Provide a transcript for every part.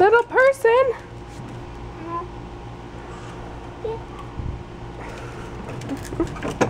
Little person. Uh-huh.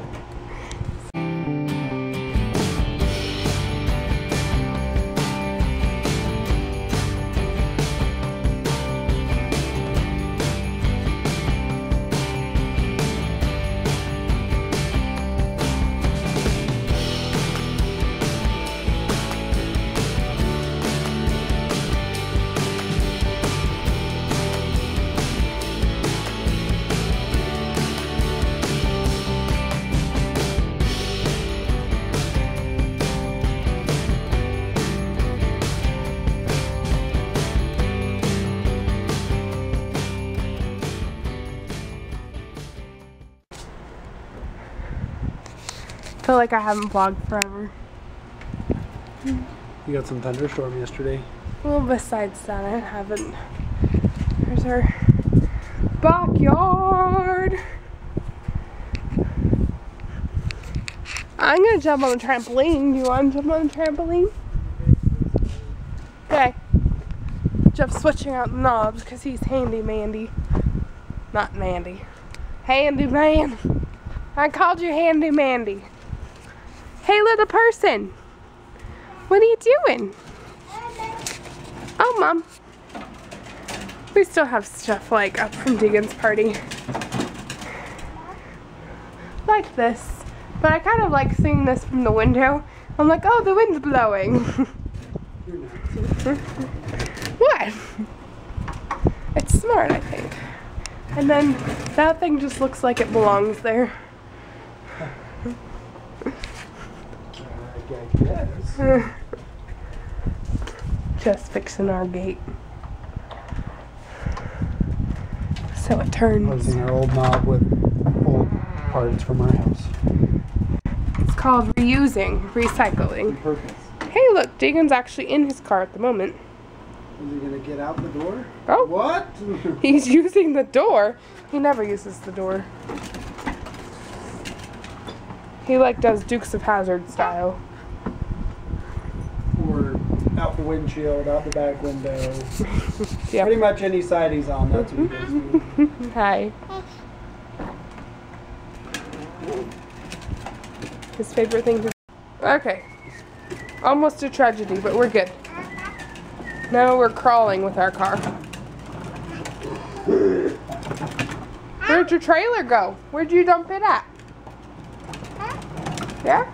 Feel like I haven't vlogged forever. You got some thunderstorm yesterday. Well, besides that, I haven't. There's our backyard. I'm gonna jump on the trampoline. Do you want to jump on the trampoline? Okay. Jeff's switching out the knobs because he's handy mandy. Not Mandy. Handy man. I called you handy mandy. Hey little person. What are you doing? Oh mom. We still have stuff like up from Degan's party. Like this. But I kind of like seeing this from the window. I'm like, oh, the wind's blowing. what? It's smart, I think. And then that thing just looks like it belongs there. just fixing our gate. So it turns. Using our old knob with old parts from our house. It's called reusing, recycling. Hey, look, Degan's actually in his car at the moment. Is he gonna get out the door? Oh, What? he's using the door. He never uses the door. He like does Dukes of Hazzard style. The windshield, out the back window. Yep. Pretty much any side he's on, that's what he does. Hi. His favorite thing to. Okay. Almost a tragedy, but we're good. Now we're crawling with our car. Where'd your trailer go? Where'd you dump it at? Yeah?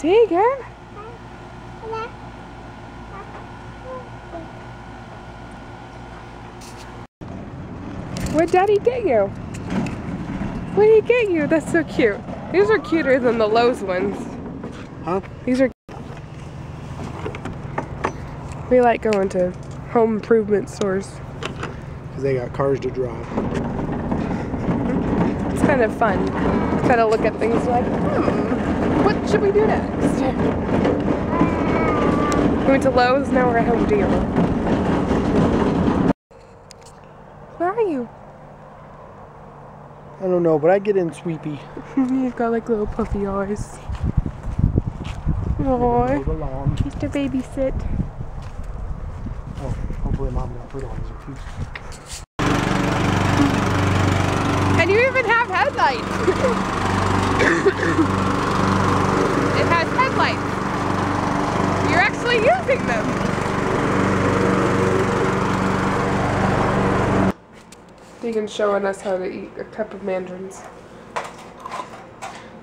Degan? What'd Daddy get you? What did he get you? That's so cute. These are cuter than the Lowe's ones. Huh? These are. We like going to home improvement stores. Because they got cars to drive. It's kind of fun. Kind of look at things like, hmm, what should we do next? We went to Lowe's, now we're at Home Depot. Where are you? I don't know, but I get in sweepy. You've got like little puffy eyes. Move Aww. along. Just to babysit. Oh, hopefully mom got fertilizer too. And you even have headlights. it has headlights. You're actually using them. Degan's showing us how to eat a cup of mandarins.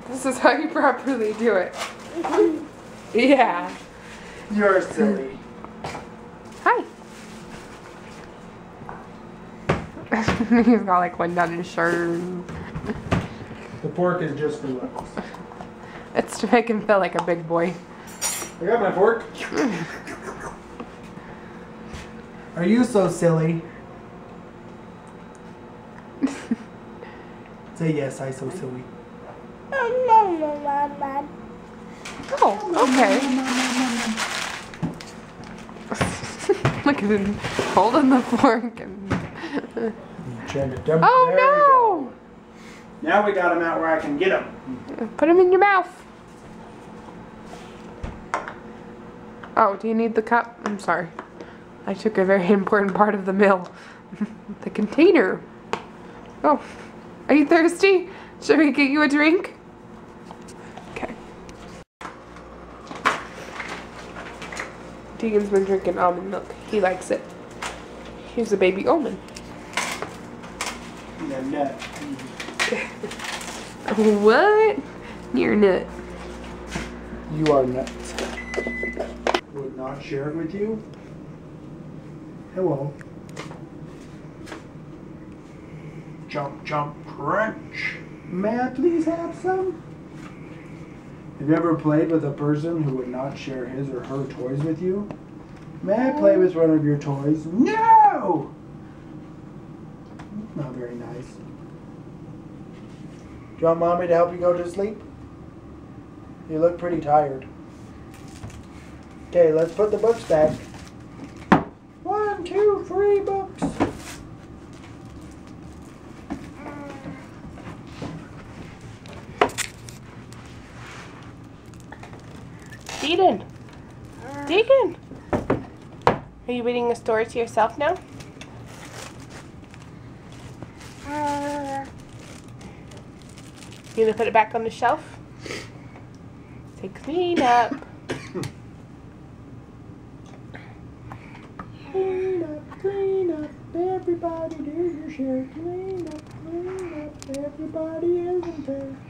This is how you properly do it. Yeah. You're silly. He's got like one down his shirt. The pork is just for looks. It's to make him feel like a big boy. I got my fork. Are you so silly? Say yes, I so silly. Oh, okay. Look at him holding the fork and. Trying to dump- Oh no! we go. Now we got them out where I can get them. Put them in your mouth. Oh, do you need the cup? I'm sorry. I took a very important part of the meal. the container. Oh, are you thirsty? Should we get you a drink? Okay. Degan's been drinking almond milk. He likes it. Here's a baby almond. Yeah, nut. What? You're a nut. You are nuts. Would not share it with you? Hello. Jump, jump, crunch. May I please have some? Have you ever played with a person who would not share his or her toys with you? May I play with one of your toys? No! Not very nice. Do you want mommy to help you go to sleep? You look pretty tired. Okay, let's put the books back. One, two, three books. Deacon. Deacon. Are you reading a story to yourself now? Uh, you gonna put it back on the shelf? Say clean up. Clean up, clean up, everybody do your share. Clean up, clean up, everybody isn't there.